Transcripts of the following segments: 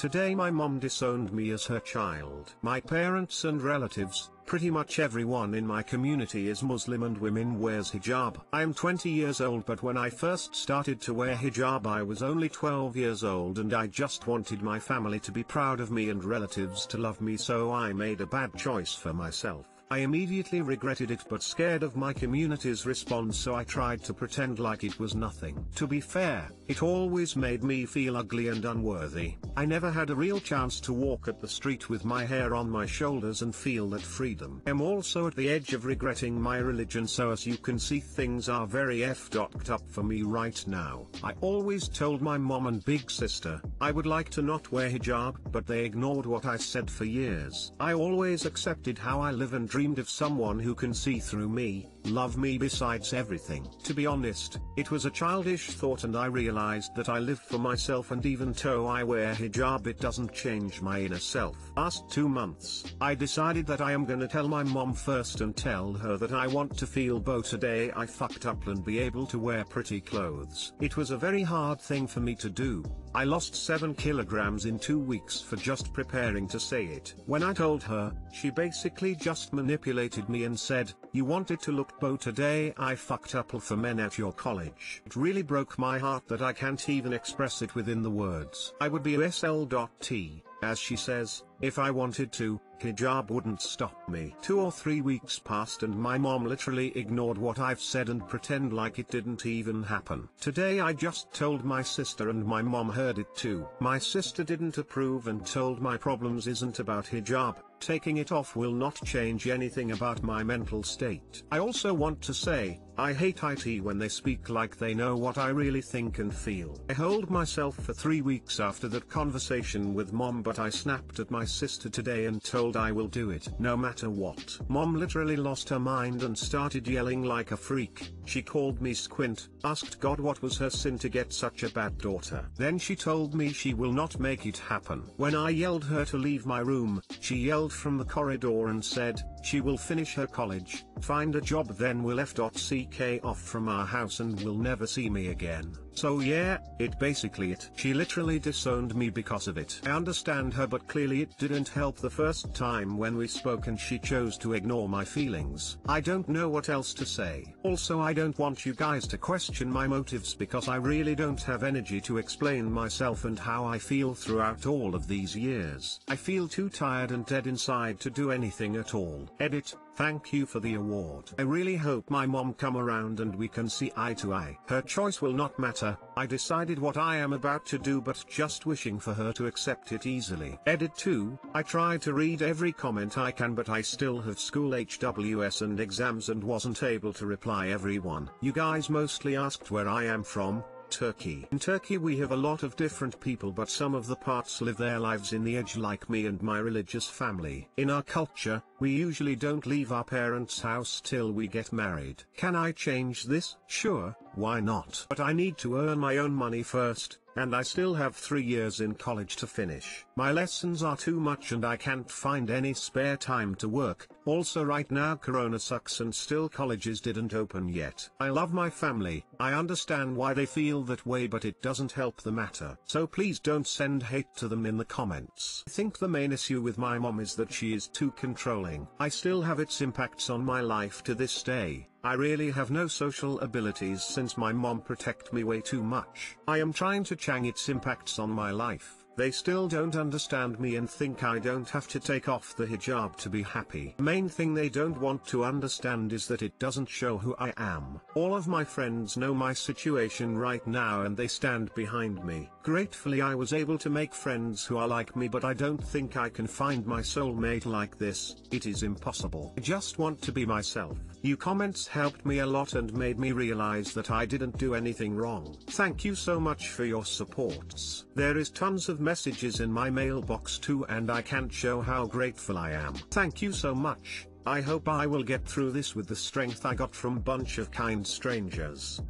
Today my mom disowned me as her child. My parents and relatives, pretty much everyone in my community is Muslim and women wears hijab. I am 20 years old but when I first started to wear hijab I was only 12 years old and I just wanted my family to be proud of me and relatives to love me so I made a bad choice for myself. I immediately regretted it but scared of my community's response so I tried to pretend like it was nothing. To be fair, it always made me feel ugly and unworthy. I never had a real chance to walk at the street with my hair on my shoulders and feel that freedom. I'm also at the edge of regretting my religion so as you can see things are very f***ed up for me right now. I always told my mom and big sister, I would like to not wear hijab but they ignored what I said for years. I always accepted how I live and dream dreamed of someone who can see through me, love me besides everything. To be honest, it was a childish thought and I realized that I live for myself and even though I wear hijab it doesn't change my inner self. Last two months, I decided that I am gonna tell my mom first and tell her that I want to feel both today I fucked up and be able to wear pretty clothes. It was a very hard thing for me to do, I lost 7 kilograms in 2 weeks for just preparing to say it. When I told her, she basically just manipulated me and said, you wanted to look bow today I fucked up for men at your college. It really broke my heart that I can't even express it within the words. I would be USL.T, as she says, if I wanted to, hijab wouldn't stop me. Two or three weeks passed and my mom literally ignored what I've said and pretend like it didn't even happen. Today I just told my sister and my mom heard it too. My sister didn't approve and told my problems isn't about hijab, taking it off will not change anything about my mental state. I also want to say, I hate IT when they speak like they know what I really think and feel. I hold myself for three weeks after that conversation with mom but I snapped at my sister today and told I will do it no matter what. Mom literally lost her mind and started yelling like a freak. She called me squint, asked God what was her sin to get such a bad daughter. Then she told me she will not make it happen. When I yelled her to leave my room, she yelled from the corridor and said, she will finish her college, find a job then will f.ck off from our house and will never see me again. So yeah, it basically it. She literally disowned me because of it. I understand her but clearly it didn't help the first time when we spoke and she chose to ignore my feelings. I don't know what else to say. Also I don't want you guys to question my motives because I really don't have energy to explain myself and how I feel throughout all of these years. I feel too tired and dead inside to do anything at all. Edit, thank you for the award. I really hope my mom come around and we can see eye to eye. Her choice will not matter, I decided what I am about to do but just wishing for her to accept it easily. Edit 2, I try to read every comment I can but I still have school HWS and exams and wasn't able to reply everyone. You guys mostly asked where I am from, Turkey. In Turkey we have a lot of different people but some of the parts live their lives in the edge like me and my religious family. In our culture, we usually don't leave our parents' house till we get married. Can I change this? Sure, why not? But I need to earn my own money first, and I still have three years in college to finish. My lessons are too much and I can't find any spare time to work, also right now corona sucks and still colleges didn't open yet. I love my family, I understand why they feel that way but it doesn't help the matter. So please don't send hate to them in the comments. I think the main issue with my mom is that she is too controlling. I still have its impacts on my life to this day. I really have no social abilities since my mom protect me way too much. I am trying to change its impacts on my life. They still don't understand me and think I don't have to take off the hijab to be happy. Main thing they don't want to understand is that it doesn't show who I am. All of my friends know my situation right now and they stand behind me. Gratefully I was able to make friends who are like me but I don't think I can find my soulmate like this, it is impossible. I just want to be myself. You comments helped me a lot and made me realize that I didn't do anything wrong. Thank you so much for your supports. There is tons of messages in my mailbox too and I can't show how grateful I am. Thank you so much. I hope I will get through this with the strength I got from bunch of kind strangers.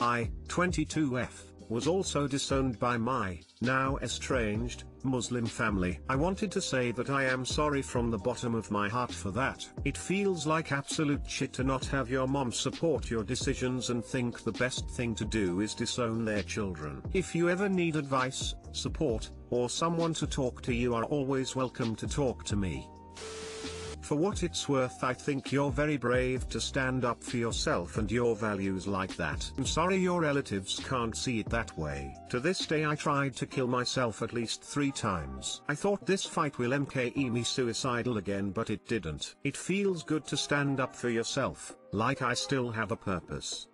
I, 22F was also disowned by my, now estranged, Muslim family. I wanted to say that I am sorry from the bottom of my heart for that. It feels like absolute shit to not have your mom support your decisions and think the best thing to do is disown their children. If you ever need advice, support, or someone to talk to you are always welcome to talk to me. For what it's worth I think you're very brave to stand up for yourself and your values like that. I'm sorry your relatives can't see it that way. To this day I tried to kill myself at least three times. I thought this fight will make me suicidal again but it didn't. It feels good to stand up for yourself, like I still have a purpose.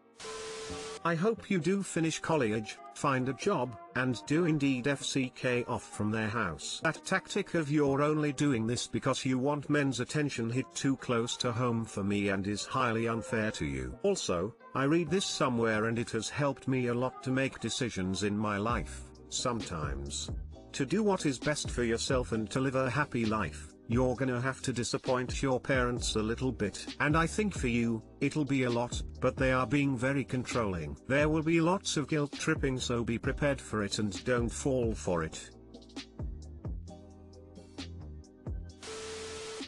I hope you do finish college, find a job, and do indeed FCK off from their house. That tactic of you're only doing this because you want men's attention hit too close to home for me and is highly unfair to you. Also, I read this somewhere and it has helped me a lot to make decisions in my life, sometimes. To do what is best for yourself and to live a happy life. You're gonna have to disappoint your parents a little bit. And I think for you, it'll be a lot, but they are being very controlling. There will be lots of guilt tripping so be prepared for it and don't fall for it.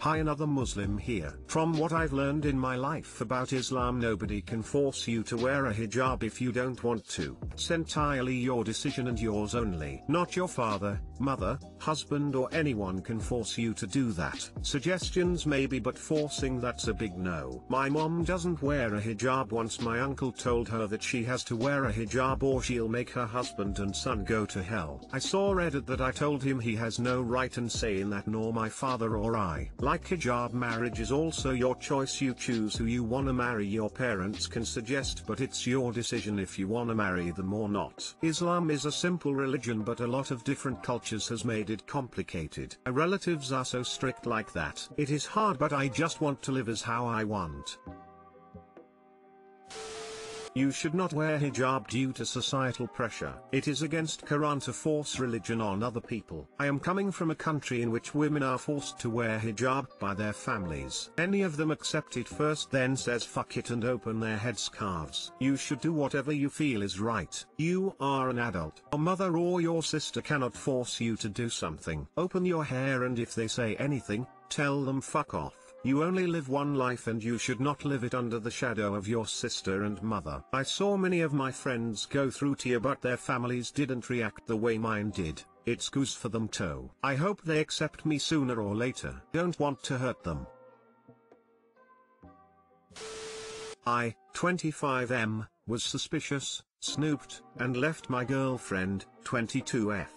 Hi another Muslim here. From what I've learned in my life about Islam nobody can force you to wear a hijab if you don't want to. It's entirely your decision and yours only. Not your father, mother, husband or anyone can force you to do that. Suggestions maybe but forcing that's a big no. My mom doesn't wear a hijab once my uncle told her that she has to wear a hijab or she'll make her husband and son go to hell. I saw Reddit that I told him he has no right and say in that nor my father or I. Like hijab marriage is also your choice you choose who you wanna marry your parents can suggest but it's your decision if you wanna marry them or not. Islam is a simple religion but a lot of different cultures has made it complicated. My relatives are so strict like that. It is hard but I just want to live as how I want. You should not wear hijab due to societal pressure. It is against Quran to force religion on other people. I am coming from a country in which women are forced to wear hijab by their families. Any of them accept it first then says fuck it and open their headscarves. You should do whatever you feel is right. You are an adult. Your mother or your sister cannot force you to do something. Open your hair and if they say anything, tell them fuck off. You only live one life and you should not live it under the shadow of your sister and mother. I saw many of my friends go through tear but their families didn't react the way mine did. It's goose for them too. I hope they accept me sooner or later. Don't want to hurt them. I, 25M, was suspicious, snooped, and left my girlfriend, 22F.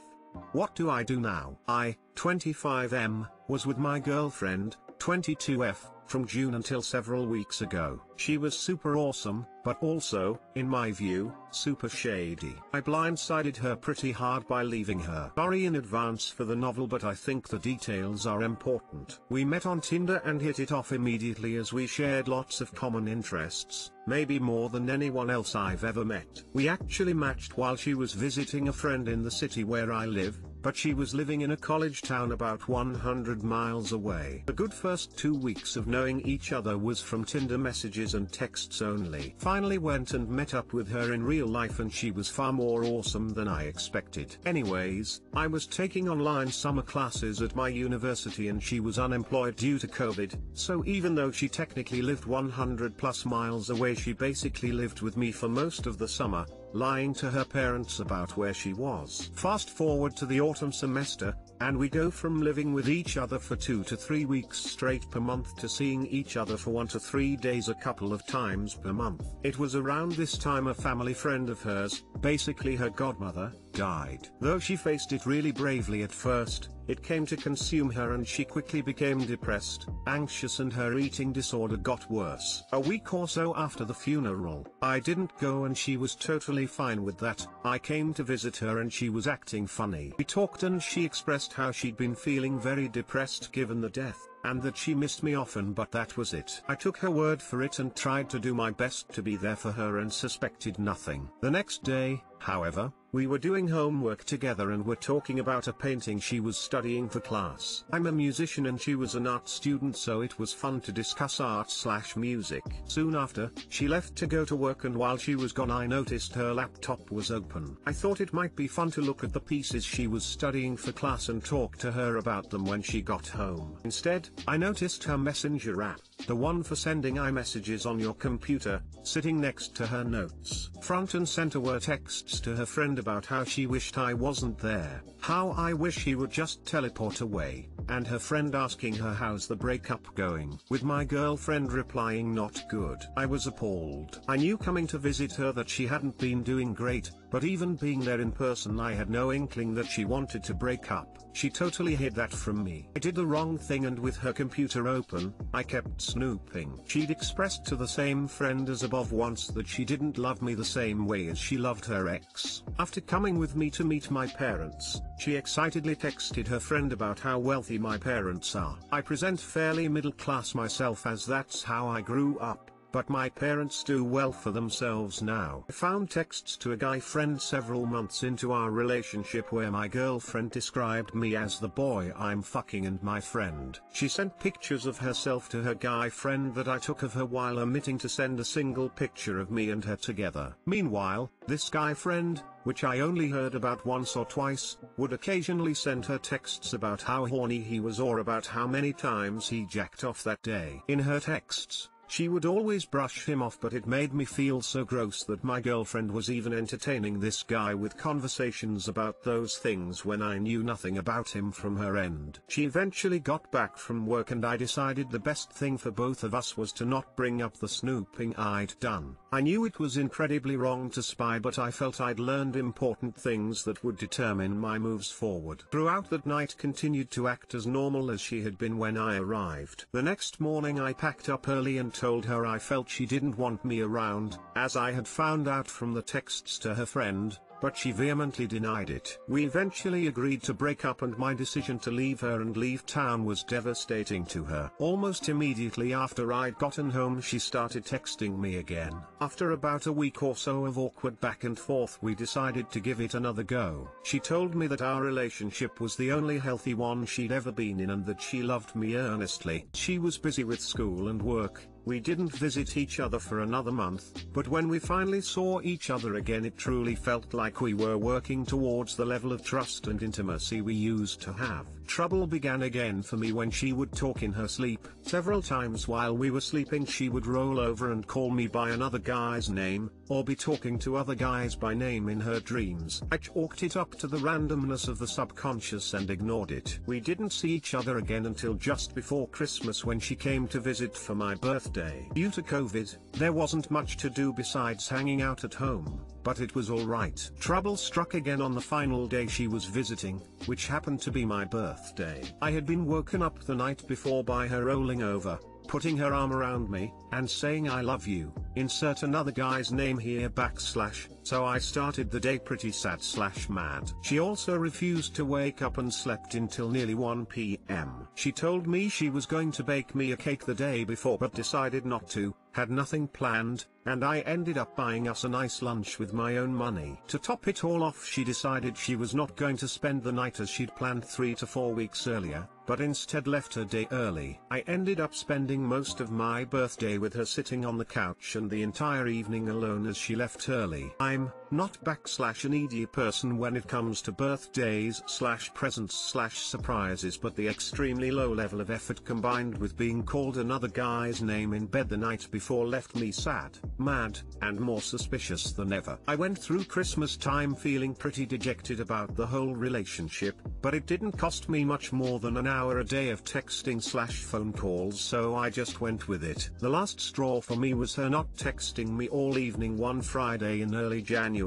What do I do now? I, 25M, was with my girlfriend, 22F, from June until several weeks ago. She was super awesome, but also, in my view, super shady. I blindsided her pretty hard by leaving her. Sorry in advance for the novel but I think the details are important. We met on Tinder and hit it off immediately as we shared lots of common interests, maybe more than anyone else I've ever met. We actually matched while she was visiting a friend in the city where I live, but she was living in a college town about 100 miles away. The good first two weeks of knowing each other was from Tinder messages and texts only. Finally went and met up with her in real life and she was far more awesome than I expected. Anyways, I was taking online summer classes at my university and she was unemployed due to COVID, so even though she technically lived 100 plus miles away she basically lived with me for most of the summer, lying to her parents about where she was. Fast forward to the autumn semester, and we go from living with each other for two to three weeks straight per month to seeing each other for one to three days a couple of times per month. It was around this time a family friend of hers, basically her godmother, died. Though she faced it really bravely at first, it came to consume her and she quickly became depressed, anxious and her eating disorder got worse. A week or so after the funeral, I didn't go and she was totally fine with that. I came to visit her and she was acting funny. We talked and she expressed how she'd been feeling very depressed given the death and that she missed me often but that was it. I took her word for it and tried to do my best to be there for her and suspected nothing. The next day, however, we were doing homework together and were talking about a painting she was studying for class. I'm a musician and she was an art student so it was fun to discuss art slash music. Soon after, she left to go to work and while she was gone I noticed her laptop was open. I thought it might be fun to look at the pieces she was studying for class and talk to her about them when she got home. Instead, I noticed her messenger app, the one for sending iMessages on your computer, sitting next to her notes. Front and center were texts to her friend about how she wished I wasn't there, how I wish he would just teleport away, and her friend asking her how's the breakup going, with my girlfriend replying not good. I was appalled. I knew coming to visit her that she hadn't been doing great, but even being there in person I had no inkling that she wanted to break up. She totally hid that from me. I did the wrong thing and with her computer open, I kept snooping. She'd expressed to the same friend as above once that she didn't love me the same way as she loved her ex. After coming with me to meet my parents, she excitedly texted her friend about how wealthy my parents are. I present fairly middle class myself as that's how I grew up but my parents do well for themselves now. I found texts to a guy friend several months into our relationship where my girlfriend described me as the boy I'm fucking and my friend. She sent pictures of herself to her guy friend that I took of her while omitting to send a single picture of me and her together. Meanwhile, this guy friend, which I only heard about once or twice, would occasionally send her texts about how horny he was or about how many times he jacked off that day. In her texts, she would always brush him off but it made me feel so gross that my girlfriend was even entertaining this guy with conversations about those things when I knew nothing about him from her end. She eventually got back from work and I decided the best thing for both of us was to not bring up the snooping I'd done. I knew it was incredibly wrong to spy but I felt I'd learned important things that would determine my moves forward. Throughout that night continued to act as normal as she had been when I arrived. The next morning I packed up early and told her I felt she didn't want me around, as I had found out from the texts to her friend, but she vehemently denied it. We eventually agreed to break up and my decision to leave her and leave town was devastating to her. Almost immediately after I'd gotten home she started texting me again. After about a week or so of awkward back and forth we decided to give it another go. She told me that our relationship was the only healthy one she'd ever been in and that she loved me earnestly. She was busy with school and work, we didn't visit each other for another month, but when we finally saw each other again it truly felt like we were working towards the level of trust and intimacy we used to have. Trouble began again for me when she would talk in her sleep. Several times while we were sleeping she would roll over and call me by another guy's name, or be talking to other guys by name in her dreams. I chalked it up to the randomness of the subconscious and ignored it. We didn't see each other again until just before Christmas when she came to visit for my birthday. Due to COVID, there wasn't much to do besides hanging out at home but it was alright. Trouble struck again on the final day she was visiting, which happened to be my birthday. I had been woken up the night before by her rolling over, putting her arm around me, and saying I love you, insert another guy's name here backslash, so I started the day pretty sad slash mad. She also refused to wake up and slept until nearly 1 p.m. She told me she was going to bake me a cake the day before but decided not to, had nothing planned, and I ended up buying us a nice lunch with my own money. To top it all off she decided she was not going to spend the night as she'd planned three to four weeks earlier, but instead left her day early. I ended up spending most of my birthday with her sitting on the couch and the entire evening alone as she left early. I'm not backslash an needy person when it comes to birthdays slash presents slash surprises but the extremely low level of effort combined with being called another guy's name in bed the night before left me sad, mad, and more suspicious than ever. I went through Christmas time feeling pretty dejected about the whole relationship, but it didn't cost me much more than an hour a day of texting slash phone calls so I just went with it. The last straw for me was her not texting me all evening one Friday in early January.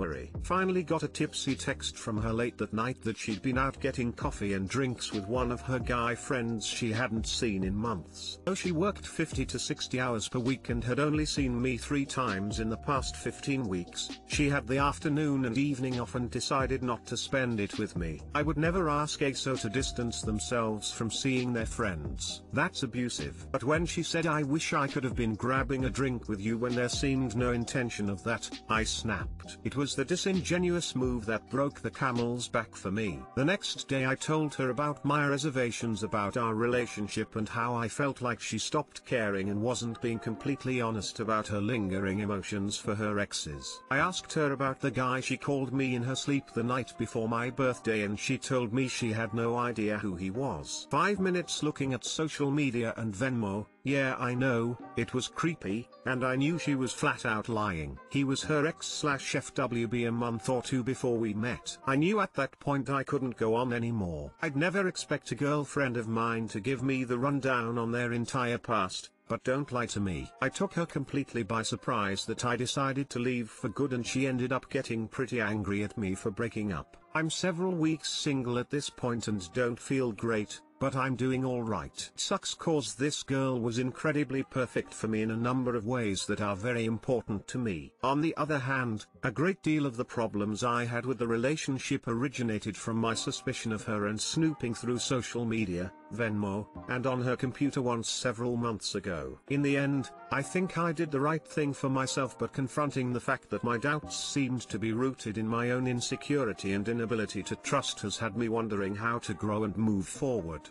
Finally got a tipsy text from her late that night that she'd been out getting coffee and drinks with one of her guy friends she hadn't seen in months. Though she worked 50 to 60 hours per week and had only seen me three times in the past 15 weeks, she had the afternoon and evening off and decided not to spend it with me. I would never ask ASO to distance themselves from seeing their friends. That's abusive. But when she said I wish I could have been grabbing a drink with you when there seemed no intention of that, I snapped. It was was the disingenuous move that broke the camel's back for me. The next day I told her about my reservations about our relationship and how I felt like she stopped caring and wasn't being completely honest about her lingering emotions for her exes. I asked her about the guy she called me in her sleep the night before my birthday and she told me she had no idea who he was. Five minutes looking at social media and Venmo, yeah I know, it was creepy, and I knew she was flat out lying. He was her ex slash FWB a month or two before we met. I knew at that point I couldn't go on anymore. I'd never expect a girlfriend of mine to give me the rundown on their entire past, but don't lie to me. I took her completely by surprise that I decided to leave for good and she ended up getting pretty angry at me for breaking up. I'm several weeks single at this point and don't feel great, but I'm doing alright. Sucks cause this girl was incredibly perfect for me in a number of ways that are very important to me. On the other hand, a great deal of the problems I had with the relationship originated from my suspicion of her and snooping through social media, Venmo, and on her computer once several months ago. In the end, I think I did the right thing for myself but confronting the fact that my doubts seemed to be rooted in my own insecurity and inability to trust has had me wondering how to grow and move forward.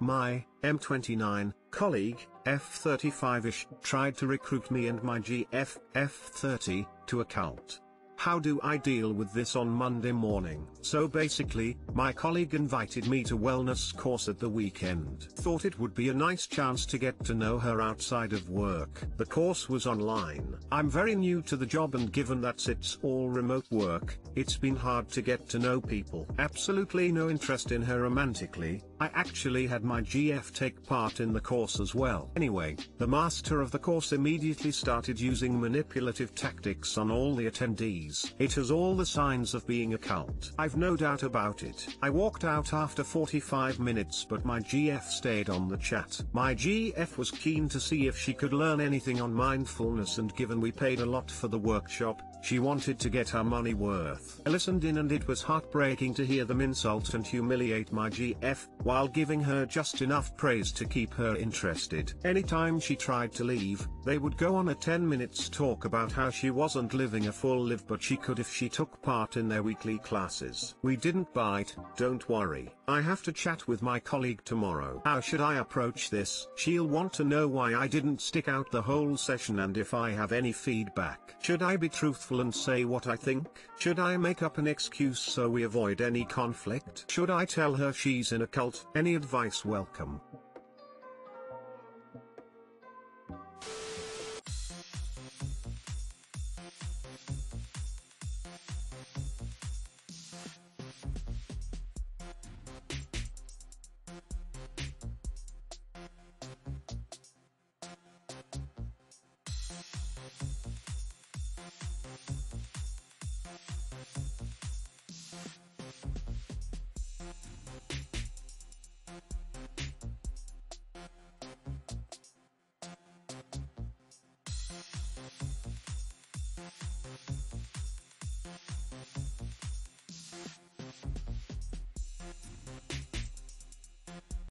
My M29 colleague, F35ish, tried to recruit me and my GF F30 to a cult. How do I deal with this on Monday morning? So basically, my colleague invited me to wellness course at the weekend. Thought it would be a nice chance to get to know her outside of work. The course was online. I'm very new to the job and given that it's all remote work, it's been hard to get to know people. Absolutely no interest in her romantically, I actually had my GF take part in the course as well. Anyway, the master of the course immediately started using manipulative tactics on all the attendees. It has all the signs of being a cult. I've no doubt about it. I walked out after 45 minutes but my GF stayed on the chat. My GF was keen to see if she could learn anything on mindfulness and given we paid a lot for the workshop, she wanted to get her money worth. I listened in and it was heartbreaking to hear them insult and humiliate my GF, while giving her just enough praise to keep her interested. Anytime she tried to leave, they would go on a 10 minutes talk about how she wasn't living a full life but she could if she took part in their weekly classes. We didn't bite, don't worry. I have to chat with my colleague tomorrow. How should I approach this? She'll want to know why I didn't stick out the whole session and if I have any feedback. Should I be truthful and say what I think? Should I make up an excuse so we avoid any conflict? Should I tell her she's in a cult? Any advice welcome.